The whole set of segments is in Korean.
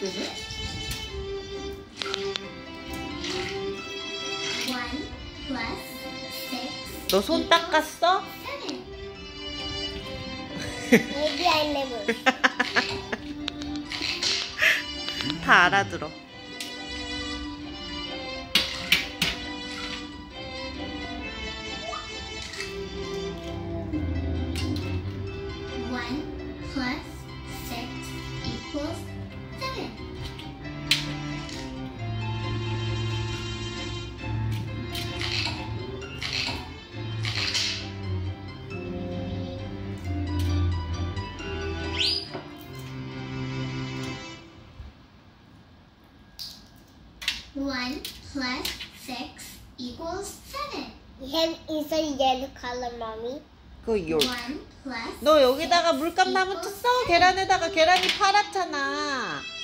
Mm-hmm. 너 손 닦았어? Maybe I never. 다 알아들어. One plus 1 plus 6 equals 7. Him is a yellow color, mommy. 그 요. 1 plus 너 여기다가 물감 나무 쳤어? 계란에다가 계란이 파랗잖아.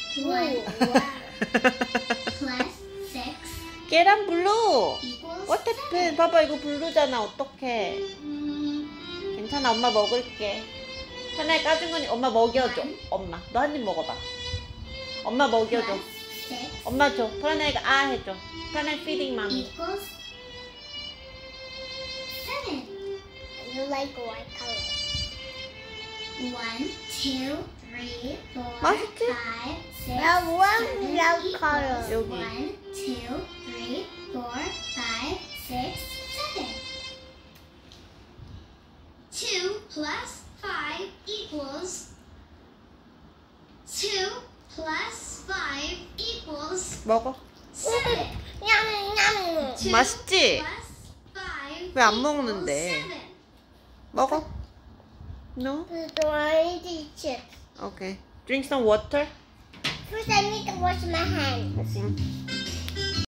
계란 블루. What happened? 봐봐 이거 블루잖아. 어떡해? 괜찮아. 엄마 먹을게. 하나에 까준 거니 엄마 먹여줘. 엄마. 너 한 입 먹어봐. 엄마 먹여줘. 엄마 줘. 프라나이가 아 해줘. 마미. equals seven. You like white color. One, two, 맛있지? five, six, Now one seven brown equals color. 여기. one, two, three, four, five, six, seven. Two plus five equals two plus five equals 먹어. 맛있지? 왜안 equals 먹는데? 먹어. No? Do I eat chips? Okay. Drink some water. First, I need to wash my hands. 응.